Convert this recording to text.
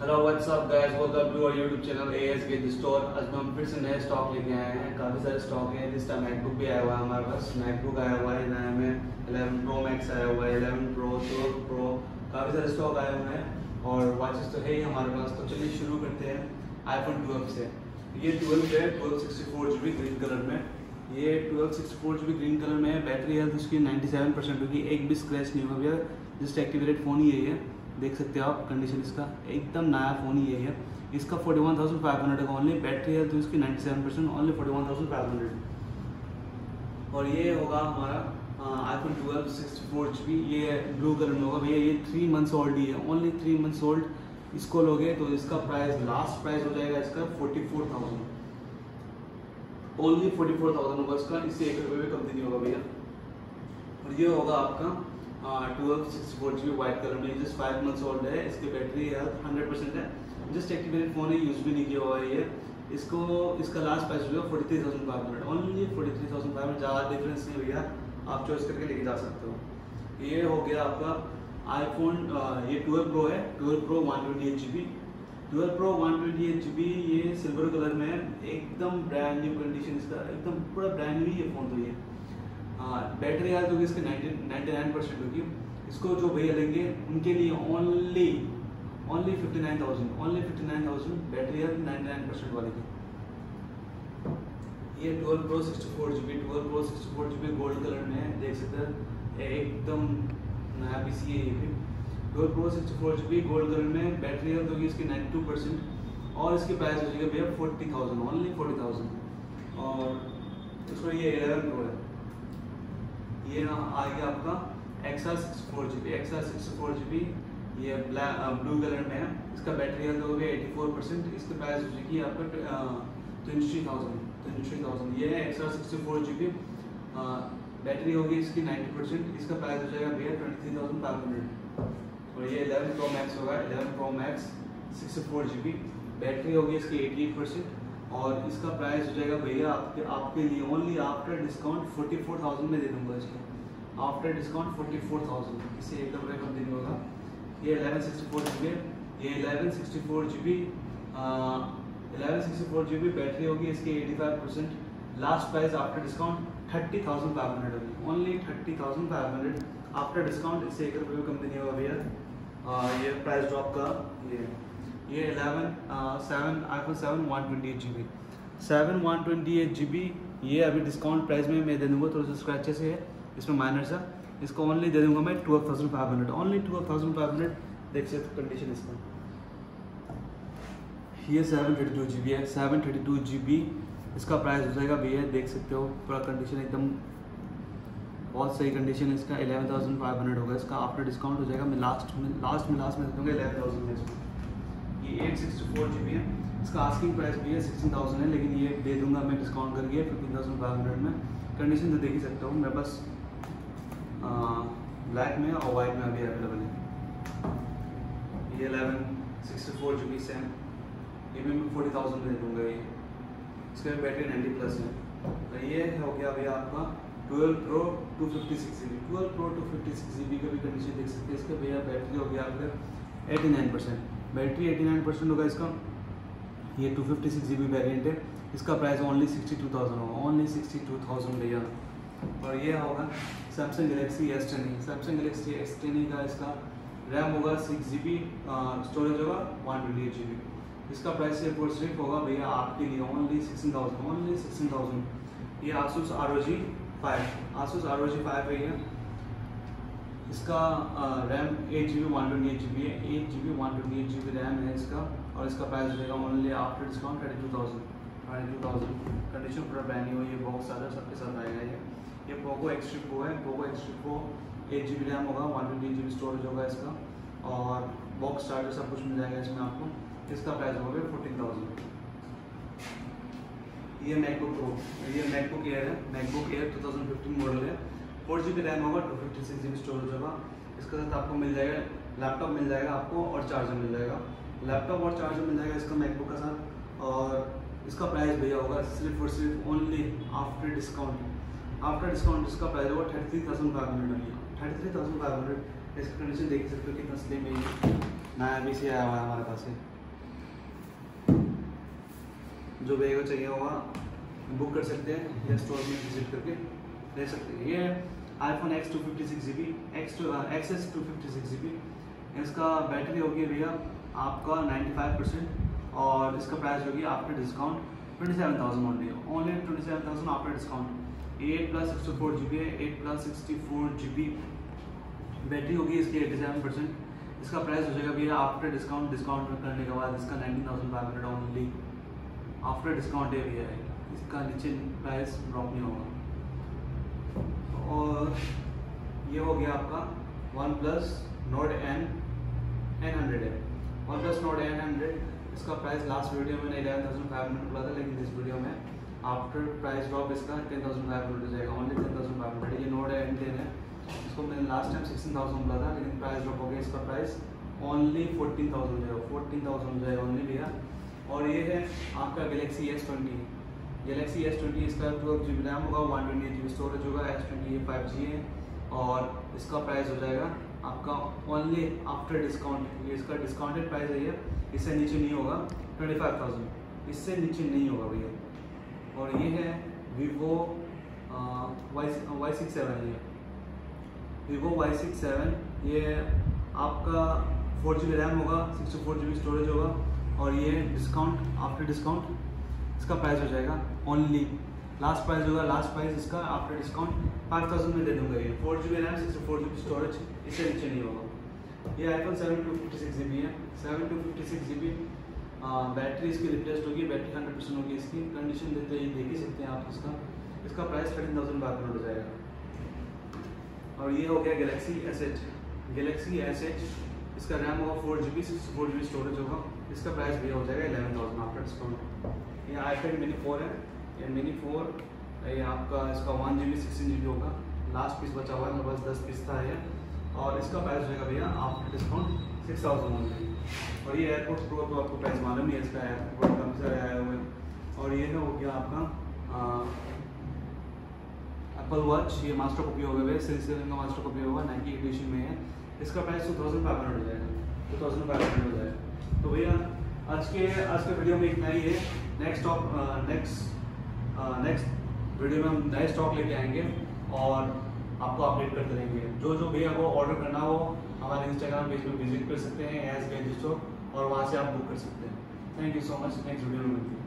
Hello what's up guys welcome to our YouTube channel AS Get Store. आज हम फिर से नए स्टॉक लेके आए हैं। काफ़ी सारे स्टॉक हैं। जिस टाइम मैकबुक भी आया हुआ है हमारे पास। मैकबुक आया हुआ है, नया में। 11 Pro Max आया हुआ है। 11 Pro 12 Pro काफ़ी सारे स्टॉक आए हुए हैं। और वॉचेस तो है ही हमारे पास। तो चलिए शुरू करते हैं आईफोन 12 से। ये 12 है 1264 जीबी ग्रीन कलर में। ये 1264 जीबी ग्रीन कलर में बैटरी हेल्थ उसकी 97 परसेंट होगी। एक भी स्क्रैच नहीं हुआ भैया। जस्ट एक्टिवेटेड फ़ोन ही है देख सकते हो आप कंडीशन इसका एकदम नया फ़ोन ही है। इसका forty one thousand five hundred का ओनली बैटरी है तो इसकी ninety seven percent only forty one thousand five hundred और ये होगा हमारा iPhone twelve sixty four G B ये ब्लू कलर में होगा। भैया, ये थ्री मंथ्स ओल्ड ही है ओनली थ्री मंथ्स ओल्ड इसको लोगे तो इसका प्राइस लास्ट प्राइस हो जाएगा इसका forty four thousand only forty four thousand होगा इसका, इससे एक रुपये भी कम नहीं होगा भैया। और ये होगा आपका twelve six four G colour में जस्ट फाइव ओल्ड है, इसकी बैटरी हंड्रेड परसेंट है। फ़ोन यूज़ भी नहीं किया हुआ है इसको, इसका last price forty three thousand five hundred forty three thousand five hundred ज़्यादा नहीं आप चॉइस करके लेके जा सकते हो। ये हो गया आपका आईफोन ये ट्वेल्व प्रो है twelve pro one twenty eight G B twelve pro one twenty eight G B ये सिल्वर कलर में है, एकदम ब्रांड न्यू कंडीशन इसका, एकदम पूरा ब्रांड न्यू ये फ़ोन तो ये। बैटरी हेल्थ होगी इसकी नाइन्टी नाइन परसेंट होगी। इसको जो भैया लेंगे, उनके लिए only only fifty nine thousand only fifty nine thousand battery health ninety nine percent वाले की। ये twelve pro sixty four G B twelve pro sixty four G B gold colour में है, देख सकते हैं, एकदम नया पी सी है ये भी। Twelve pro sixty four G B gold colour में बैटरी हेल्थ होगी इसकी नाइन्टी टू परसेंट और इसकी प्राइस हो जाएगी भैया forty thousand only forty thousand और इसको ये एलेवन प्रो है। ये आ गया आपका XR six four G B XR six four G B ये ब्लू कलर में है। इसका बैटरी हेल्थ हो गया एटी फोर परसेंट इसका प्राइस हो जाएगी आपका twenty three thousand twenty thousand ये है XR sixty four G B battery होगी इसकी नाइन्टी परसेंट इसका प्राइस हो जाएगा भैया twenty three thousand five hundred और ये एलेवन प्रो मैक्स होगा eleven pro max sixty four G B battery होगी इसकी एटी एट परसेंट और इसका प्राइस हो जाएगा भैया आपके आपके लिए only after discount forty four thousand में दे दूँगा इसको। After discount forty four thousand इसे एक रुपये कम देने होगा ये eleven sixty four G B ये eleven sixty four G B eleven sixty four G B battery होगी इसकी eighty five percent last price after discount thirty thousand five hundred होगी। Only thirty thousand five hundred after discount इससे एक रुपये कम देने होगा भैया। ये प्राइस ड्रॉप का ये ये eleven seven iPhone seven one twenty eight G B seven one twenty eight G B ये अभी डिस्काउंट प्राइस में मैं दे दूँगा, थोड़ा सा इसका अच्छे से है, इसमें माइनर सा। इसको ओनली दे दूँगा मैं twelve thousand five hundred only twelve thousand five hundred देख सकते कंडीशन इसका ये seven thirty two G B है seven thirty two G B इसका प्राइस हो जाएगा भैया, देख सकते हो, पूरा कंडीशन एकदम, बहुत सही कंडीशन है इसका एलेवन थाउज़ेंड फाइव हंड्रेड होगा, इसका आफ्टर डिस्काउंट हो जाएगा, मैं लास्ट में लास्ट में लास्ट में दूँगा एलेवन थाउज़ेंड में इसको। ये eight sixty four G B है। इसका आस्किंग प्राइस भी है सिक्सटीन थाउज़ेंड है, लेकिन ये दे दूँगा मैं डिस्काउंट करके फिफ्टीन थाउज़ेंड फाइव हंड्रेड में। कंडीशन तो देख ही सकता हूँ मैं बस ब्लैक में और वाइट में अभी अवेलेबल है। ये eleven sixty four G B same ये भी मैं फोर्टी थाउज़ेंड में दे दूँगा ये। इसका बैटरी नाइन्टी प्लस है। तो ये हो गया अभी आपका twelve pro two fifty six G B twelve pro two fifty six G B का भी कंडीशन देख सकते हैं। इसका भैया बैटरी हो गया आपका eighty nine percent battery eighty nine percent होगा इसका। ये two fifty six G B variant है। इसका price only sixty two thousand होगा। ओनली सिक्सटी टू थाउज़ेंड भैया। और ये होगा Samsung Galaxy S ten Samsung Galaxy S ten का इसका रैम होगा सिक्स जी बी स्टोरेज होगा one twenty eight G B इसका प्राइस सिर्फ़ और सिर्फ़ होगा भैया आपके लिए। Only sixteen thousand only sixteen thousand ये Asus R O G five Asus R O G five है ये। इसका RAM eight G B one twenty eight G B है। Eight G B one twenty eight G B RAM है इसका। और इसका price रहेगा only after discount thirty two thousand thirty two thousand condition पूरा ब्रांड न्यू ये box charger सबके साथ आएगा ये ये पोको एक्सट्री प्रो है। Poco X X three pro eight G B RAM होगा। One twenty G B storage होगा इसका। और बॉक्स चार्जर सब कुछ मिल जाएगा इसमें आपको। इसका प्राइस होगा फोर्टीन थाउज़ेंड ये मैकबुक प्रो ये मैकबुक एयर है। मैकबुक एयर 2015 मॉडल है। फोर जी बी रैम होगा two fifty six G B storage होगा। इसके साथ आपको मिल जाएगा लैपटॉप मिल जाएगा आपको और चार्जर मिल जाएगा। लैपटॉप और चार्जर मिल जाएगा इसका मैकबुक का साथ और इसका प्राइस भैया होगा सिर्फ़ और सिर्फ़ only after discount after discount इसका प्राइस होगा thirty three thousand five hundred भैया thirty three thousand five hundred इसका कंडीशन देख सकते हो कितना स्लिम है नया पी सी आया हुआ है हमारे पास जो बेगा चाहिए होगा बुक कर सकते हैं या स्टोर में विज़िट करके। ले सकते हैं। ये iPhone X two fifty six G B X two X S two fifty six G B इसका बैटरी होगी भैया आपका नाइन्टी फाइव परसेंट और इसका प्राइस होगी after discount twenty seven thousand only only twenty seven thousand after discount eight plus sixty four G B eight plus sixty four G B battery होगी इसकी eighty seven percent इसका price हो जाएगा भैया after discount discount करने के बाद इसका nineteen thousand five hundred only after discount है भैया। इसका नीचे प्राइस ड्रॉप नहीं होगा और ये हो गया आपका OnePlus Nord N N hundred है। One plus note N hundred, इसका प्राइस लास्ट वीडियो में इलेवन थाउज़ेंड फाइव हंड्रेड बोला था, लेकिन इस वीडियो में आफ्टर प्राइस ड्रॉप इसका टेन थाउज़ेंड फाइव हंड्रेड हो जाएगा। Only ten thousand five hundred ये नोट एन टेन है। इसको मैंने लास्ट टाइम सिक्सटीन थाउज़ेंड बोला था, लेकिन प्राइस ड्रॉप हो गया। इसका प्राइस ओनली फोर्टीन थाउज़ेंड जाएगा। फोर्टीन थाउज़ेंड हो जाएगा ओनली भैया। और ये है आपका Galaxy S twenty Galaxy S twenty इसका ट्वेल्व जी बी रैम होगा one twenty eight G B storage होगा एस ट्वेंटी फाइव जी है। और इसका प्राइस हो जाएगा आपका ओनली आफ्टर डिस्काउंट ये इसका डिस्काउंटेड प्राइस है ये, इससे नीचे नहीं होगा ट्वेंटी फाइव थाउज़ेंड इससे नीचे नहीं होगा भैया। और ये है Vivo Y Y six seven ये। वीवो वाई सिक्स सेवन ये आपका फोर जी बी रैम होगा sixty four G B storage होगा, और ये डिस्काउंट आफ्टर डिस्काउंट इसका प्राइस हो जाएगा ओनली लास्ट प्राइस होगा लास्ट प्राइस इसका आफ्टर डिस्काउंट फाइव थाउज़ेंड में दे दूँगा ये। Four G B RAM six four G B storage इससे नीचे नहीं होगा। ये iPhone seven two fifty six G B है। Seven two fifty six G B battery इसकी रिप्लेस्ड होगी बैटरी हंड्रेड परसेंट होगी इसकी। कंडीशन देते ही देख ही सकते हैं आप इसका। इसका price thirteen thousand five hundred हो जाएगा। और ये हो गया galaxy S H galaxy S H इसका रैम होगा four G B six four G B storage होगा। इसका प्राइस भी हो जाएगा इलेवन थाउज़ेंड आफ्टर डिस्काउंट ये आई पैड मिनी फोर है। ये मिनी फोर ये आपका इसका one G B sixteen G B होगा। लास्ट पीस बचा हुआ है मेरे पास दस पीस था ये। और इसका प्राइस जाएगा भैया after discount six thousand only और ये एयरपोर्ट प्रो तो आपको प्राइस मालूम ही है, इसका एयरपोर्ट कम से आया हुआ है। और ये हो गया आपका एप्पल वॉच ये मास्टर कॉपी होगा वे सिक्स का मास्टर कॉपी होगा नाइकी एडिशन में है। इसका price two thousand five hundred हो जाएगा टू थाउज़ेंड फाइव हंड्रेड हो जाएगा। तो भैया, आज के आज के वीडियो में इतना ही है। Next top next next video में हम नए स्टॉक लेके आएँगे और आपको अपडेट करते रहेंगे। जो जो भैया को ऑर्डर करना हो, हमारे इंस्टाग्राम पेज पर विज़िट कर सकते हैं एज वेज स्टॉक और वहाँ से आप बुक कर सकते हैं। Thank you so much next video में मिलते हैं।